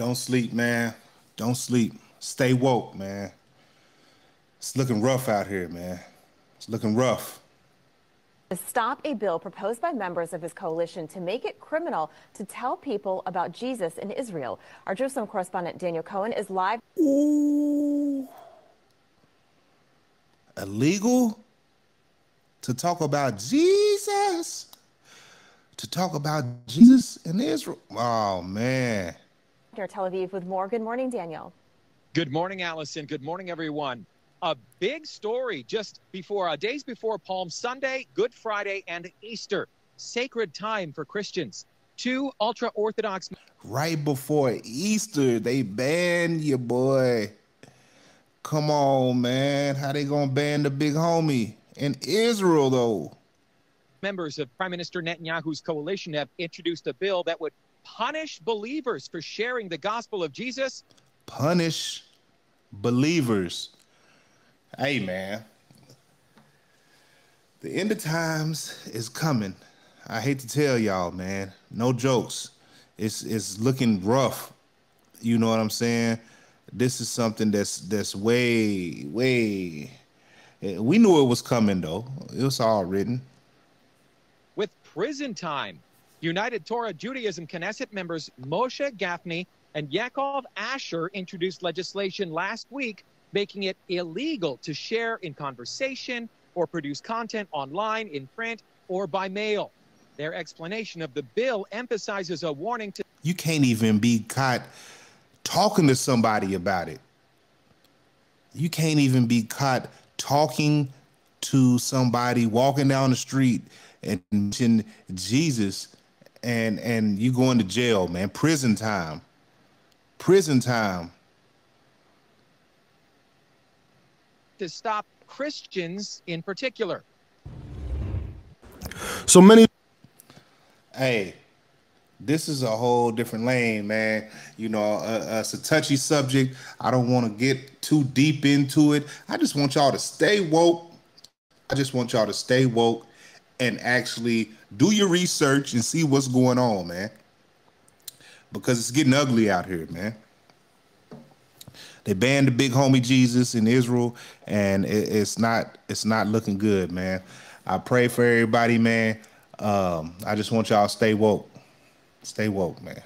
Don't sleep, man. Don't sleep. Stay woke, man. It's looking rough out here, man. It's looking rough. To stop a bill proposed by members of his coalition to make it criminal to tell people about Jesus in Israel. Our Jerusalem correspondent Daniel Cohen is live. Ooh. Illegal to talk about Jesus? To talk about Jesus in Israel? Oh, man. Near Tel Aviv with more. Good morning, Daniel. Good morning, Allison. Good morning, everyone a big story just before uh, days before Palm Sunday, Good Friday, and Easter. Sacred time for Christians. Two ultra Orthodox. Right before Easter, they banned you, boy. Come on, man. How they gonna ban the big homie in Israel, though? Members of Prime Minister Netanyahu's coalition have introduced a bill that would punish believers for sharing the gospel of Jesus. Punish believers Hey, man. The end of times is coming. I hate to tell y'all, man. No jokes. It's it's looking rough. You know what I'm saying? This is something that's that's way way. Eh, we knew it was coming though. It was all written. With prison time, United Torah Judaism Knesset members Moshe Gafni and Yaakov Asher introduced legislation last week making it illegal to share in conversation or produce content online, in print, or by mail. Their explanation of the bill emphasizes a warning to. You can't even be caught talking to somebody about it. You can't even be caught talking to somebody walking down the street and mention Jesus and and you going to jail, man. Prison time. Prison time. to stop Christians in particular. So many. Hey, this is a whole different lane, man. You know, uh, uh, it's a touchy subject. I don't want to get too deep into it. I just want y'all to stay woke. I just want y'all to stay woke and actually do your research and see what's going on, man. Because it's getting ugly out here, man. They banned the big homie Jesus in Israel, and it, it's not it's not looking good, man. I pray for everybody, man. Um, I just want y'all to stay woke. Stay woke, man.